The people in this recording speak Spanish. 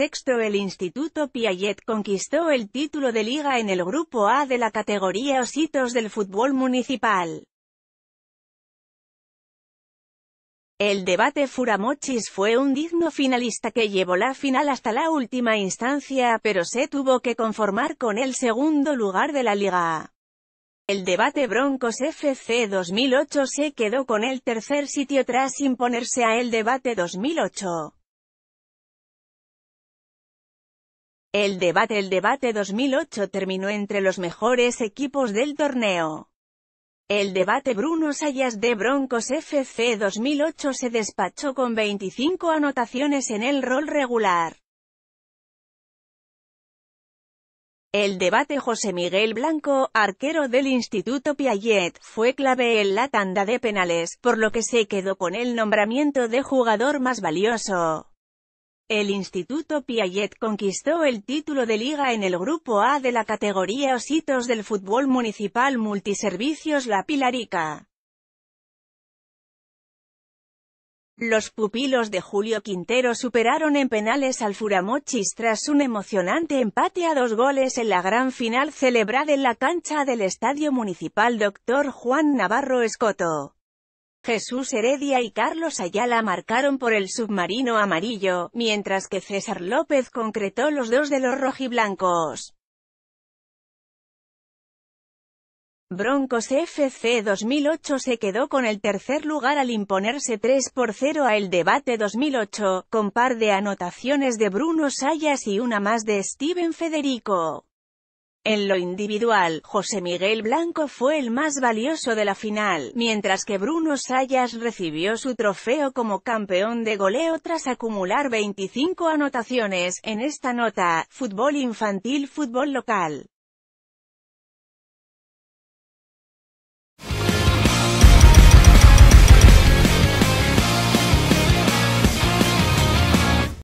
sexto el Instituto Piaget conquistó el título de liga en el Grupo A de la categoría Ositos del fútbol municipal. El debate Furamochis fue un digno finalista que llevó la final hasta la última instancia, pero se tuvo que conformar con el segundo lugar de la liga. El debate Broncos FC 2008 se quedó con el tercer sitio tras imponerse a el debate 2008. El debate El debate 2008 terminó entre los mejores equipos del torneo. El debate Bruno Sayas de Broncos FC 2008 se despachó con 25 anotaciones en el rol regular. El debate José Miguel Blanco, arquero del Instituto Piaget, fue clave en la tanda de penales, por lo que se quedó con el nombramiento de jugador más valioso. El Instituto Piaget conquistó el título de liga en el Grupo A de la categoría Ositos del Fútbol Municipal Multiservicios La Pilarica. Los pupilos de Julio Quintero superaron en penales al Furamochis tras un emocionante empate a dos goles en la gran final celebrada en la cancha del Estadio Municipal Dr. Juan Navarro Escoto. Jesús Heredia y Carlos Ayala marcaron por el submarino amarillo, mientras que César López concretó los dos de los rojiblancos. Broncos FC 2008 se quedó con el tercer lugar al imponerse 3 por 0 a el debate 2008, con par de anotaciones de Bruno Sayas y una más de Steven Federico. En lo individual, José Miguel Blanco fue el más valioso de la final, mientras que Bruno Sayas recibió su trofeo como campeón de goleo tras acumular 25 anotaciones. En esta nota, fútbol infantil fútbol local.